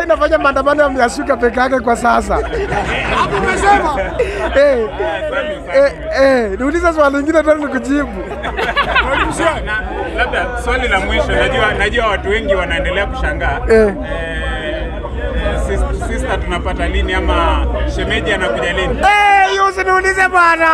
hii nafanya maandamano ya Miasuka peke yake kwa sasa. Hapo umesema eh, eh, eh, niulize swali lingine tena nikujibu. Labda swali la mwisho, najua najua watu wengi wanaendelea kushangaa Eh. eh, eh sister tunapata lini ama shemeji anakuja lini? Eh, hiyo usiniulize bwana.